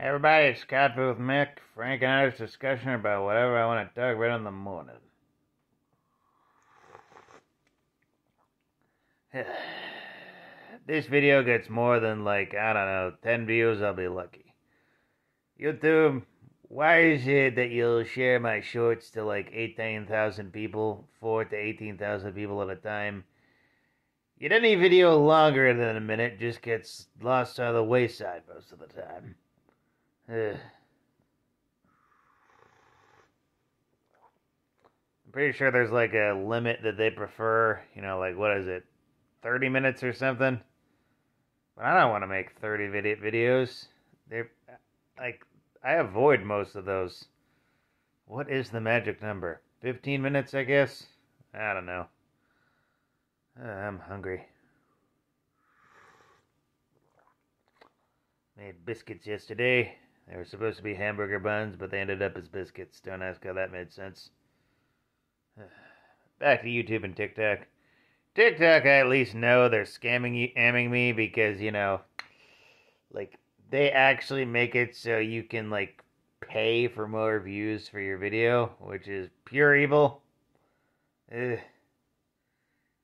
Hey everybody, it's Coffee with Mick. Frank and I's discussion about whatever I want to talk about in the morning. this video gets more than like, I don't know, 10 views, I'll be lucky. YouTube, why is it that you'll share my shorts to like 18,000 people, 4 to 18,000 people at a time? Yet any video longer than a minute just gets lost on the wayside most of the time. Ugh. I'm pretty sure there's like a limit that they prefer. You know, like what is it, 30 minutes or something? But I don't want to make 30 video videos. They're like I avoid most of those. What is the magic number? 15 minutes, I guess. I don't know. Uh, I'm hungry. Made biscuits yesterday. They were supposed to be hamburger buns, but they ended up as biscuits. Don't ask how that made sense. Back to YouTube and TikTok. TikTok, I at least know they're scamming, you, amming me because you know, like they actually make it so you can like pay for more views for your video, which is pure evil. Ugh.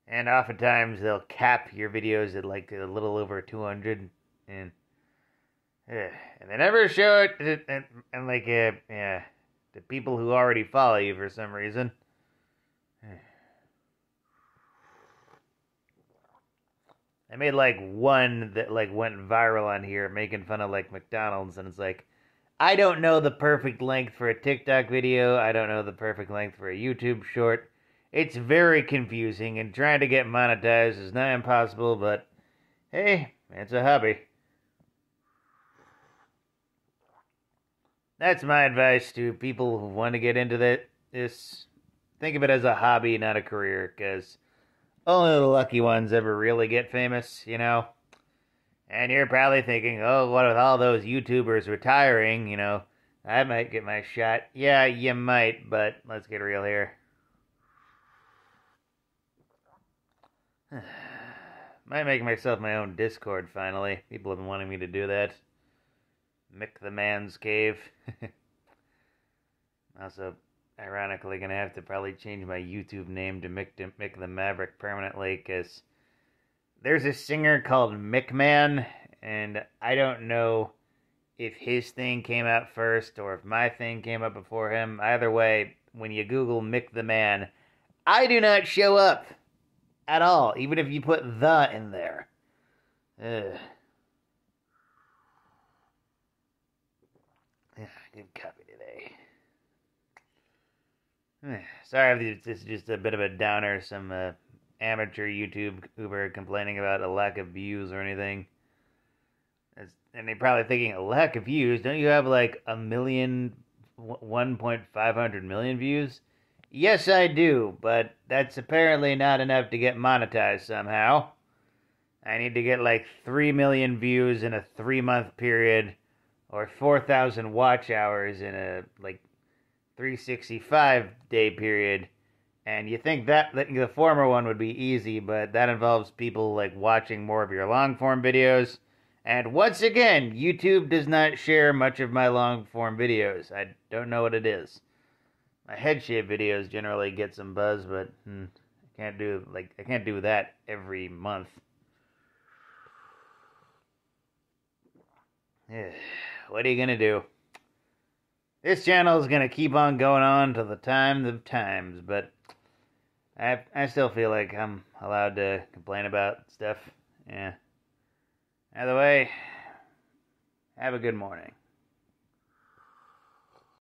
And oftentimes they'll cap your videos at like a little over 200 and yeah, and they never show it and, and, and like uh, yeah, the people who already follow you for some reason. I made like one that like went viral on here making fun of like McDonald's and it's like I don't know the perfect length for a TikTok video. I don't know the perfect length for a YouTube short. It's very confusing and trying to get monetized is not impossible, but hey, it's a hobby. That's my advice to people who want to get into that, this. Think of it as a hobby, not a career, because only the lucky ones ever really get famous, you know? And you're probably thinking, oh, what with all those YouTubers retiring, you know, I might get my shot. Yeah, you might, but let's get real here. might make myself my own Discord finally. People have been wanting me to do that. Mick the Man's Cave. also, ironically, gonna have to probably change my YouTube name to Mick, to Mick the Maverick permanently, because there's a singer called Mickman, and I don't know if his thing came out first or if my thing came up before him. Either way, when you Google Mick the Man, I do not show up at all, even if you put the in there. Ugh. Yeah, good copy today. Sorry if this is just a bit of a downer. Some uh, amateur YouTube Uber complaining about a lack of views or anything. It's, and they're probably thinking, a lack of views? Don't you have like a million, 1.500 million views? Yes, I do, but that's apparently not enough to get monetized somehow. I need to get like 3 million views in a three month period or 4,000 watch hours in a like 365 day period. And you think that the former one would be easy, but that involves people like watching more of your long form videos. And once again, YouTube does not share much of my long form videos. I don't know what it is. My head shave videos generally get some buzz, but hmm, I can't do like I can't do that every month. What are you gonna do? This channel is gonna keep on going on to the time of times, but I I still feel like I'm allowed to complain about stuff. Yeah. Either way, have a good morning.